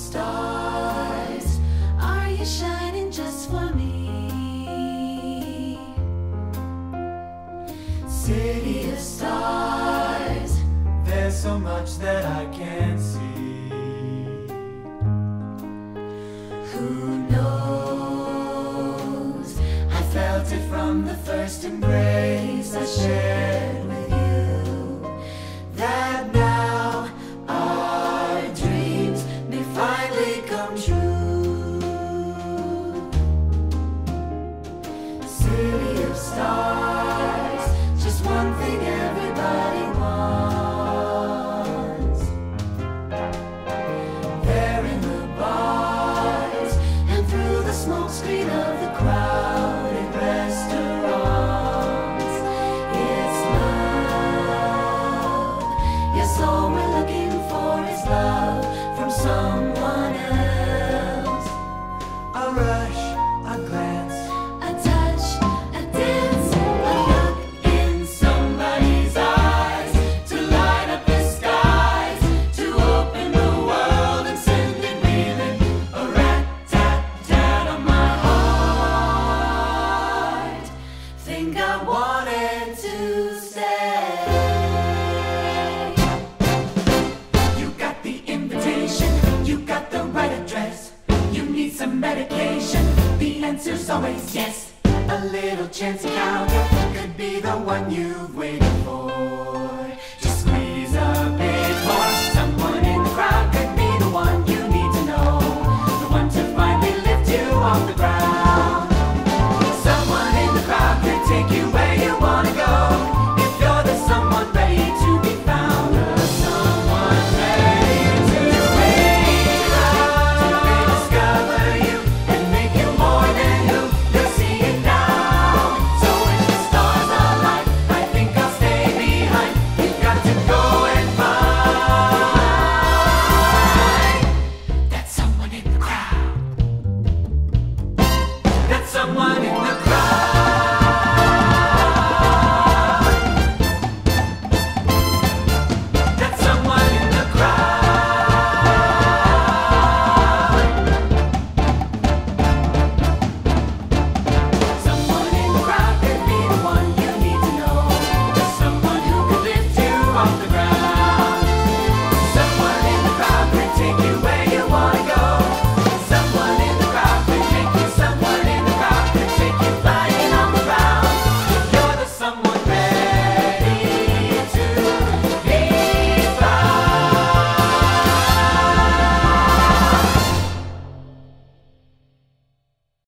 stars, are you shining just for me? City of stars, there's so much that I can't see. Who knows? I felt it from the first embrace I shared. to someone's yes. A little chance encounter could be the one you